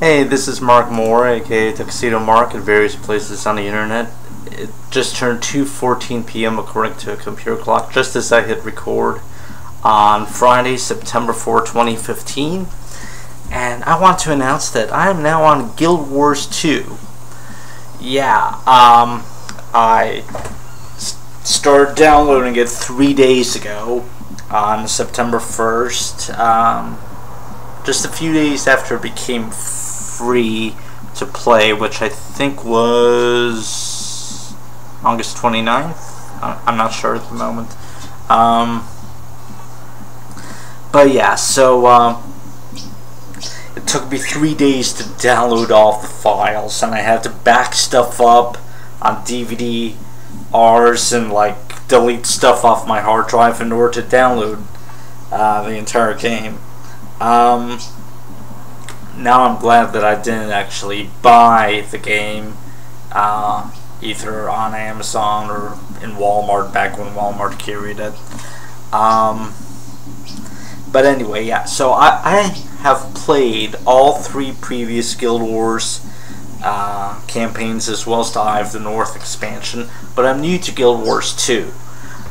Hey, this is Mark Moore, aka Tuxedo Mark, at various places on the internet. It just turned 2:14 p.m. according to a computer clock, just as I hit record on Friday, September 4, 2015. And I want to announce that I am now on Guild Wars 2. Yeah, um, I started downloading it three days ago on September 1st. Um, just a few days after it became free to play, which I think was August 29th. I'm not sure at the moment. Um, but yeah, so um, it took me three days to download all the files, and I had to back stuff up on DVD R's and like delete stuff off my hard drive in order to download uh, the entire game. Um, now I'm glad that I didn't actually buy the game uh, either on Amazon or in Walmart back when Walmart carried it. Um, but anyway, yeah, so I, I have played all three previous Guild Wars uh, campaigns as well as the Eye of the North expansion, but I'm new to Guild Wars 2.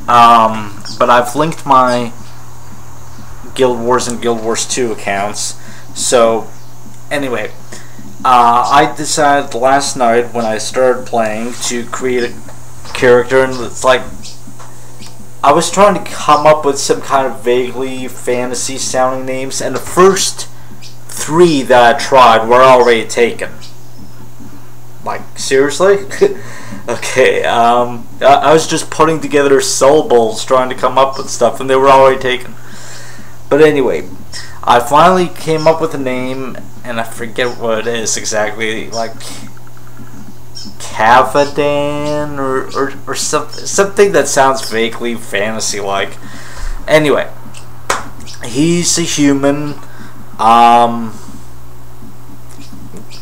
Um, but I've linked my Guild Wars and Guild Wars 2 accounts, so anyway, uh, I decided last night when I started playing to create a character, and it's like I was trying to come up with some kind of vaguely fantasy sounding names, and the first three that I tried were already taken. Like, seriously? okay, um, I, I was just putting together syllables trying to come up with stuff, and they were already taken. But anyway, I finally came up with a name, and I forget what it is exactly, like Cavadan or, or, or something, something that sounds vaguely fantasy-like. Anyway, he's a human, um,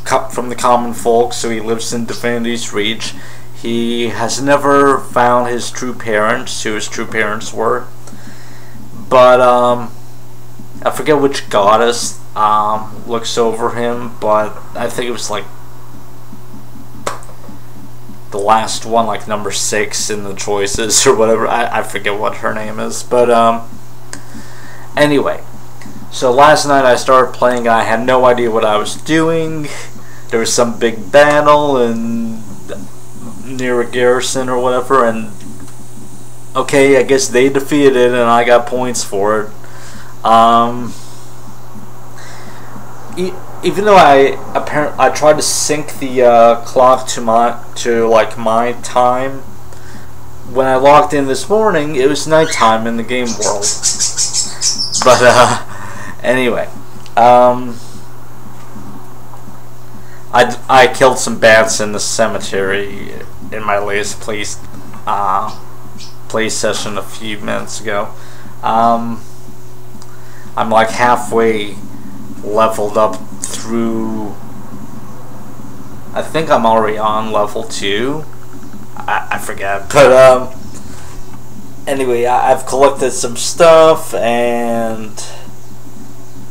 cut from the common folk, so he lives in Divinity's Reach. He has never found his true parents, who his true parents were. But, um, I forget which goddess um, looks over him, but I think it was like the last one, like number six in the choices or whatever. I, I forget what her name is, but um, anyway. So last night I started playing. I had no idea what I was doing. There was some big battle and near a garrison or whatever, and okay, I guess they defeated it, and I got points for it. Um, even though I apparently I tried to sync the uh, clock to my to like my time, when I logged in this morning, it was nighttime in the game world. But uh, anyway, um, I I killed some bats in the cemetery in my latest play uh, play session a few minutes ago. Um, I'm like halfway leveled up through. I think I'm already on level two. I, I forget, but um. Anyway, I, I've collected some stuff and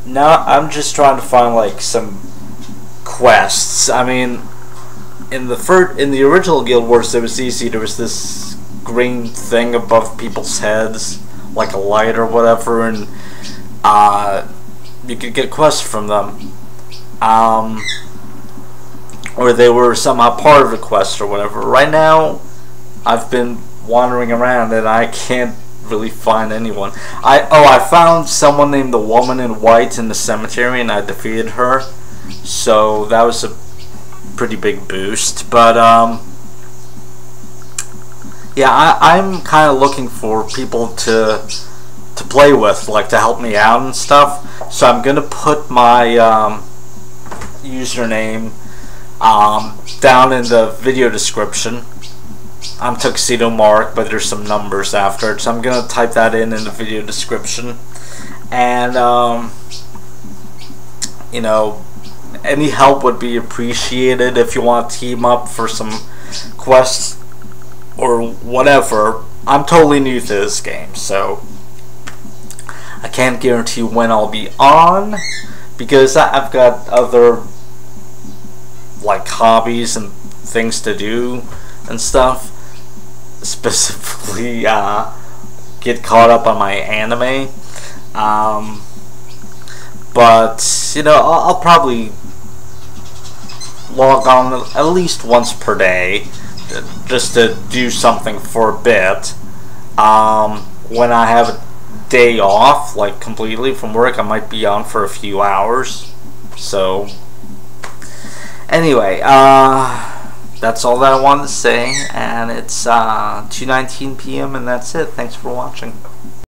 now I'm just trying to find like some quests. I mean, in the first, in the original Guild Wars, it was easy. There was this green thing above people's heads, like a light or whatever, and uh, you could get quests from them. Um, or they were somehow part of a quest or whatever. Right now, I've been wandering around and I can't really find anyone. I oh I found someone named the Woman in White in the cemetery and I defeated her, so that was a pretty big boost. But um, yeah, I, I'm kind of looking for people to to play with, like to help me out and stuff. So I'm gonna put my um, username um, down in the video description. I'm Tuxedo Mark, but there's some numbers after it, so I'm gonna type that in in the video description. And um, you know, any help would be appreciated if you want to team up for some quests or whatever. I'm totally new to this game, so I can't guarantee when I'll be on because I've got other like hobbies and things to do and stuff. Specifically, uh, get caught up on my anime. Um, but you know, I'll, I'll, probably log on at least once per day just to do something for a bit. Um, when I have day off, like completely from work, I might be on for a few hours. So, anyway, uh, that's all that I wanted to say, and it's uh, 2:19 p.m. and that's it. Thanks for watching.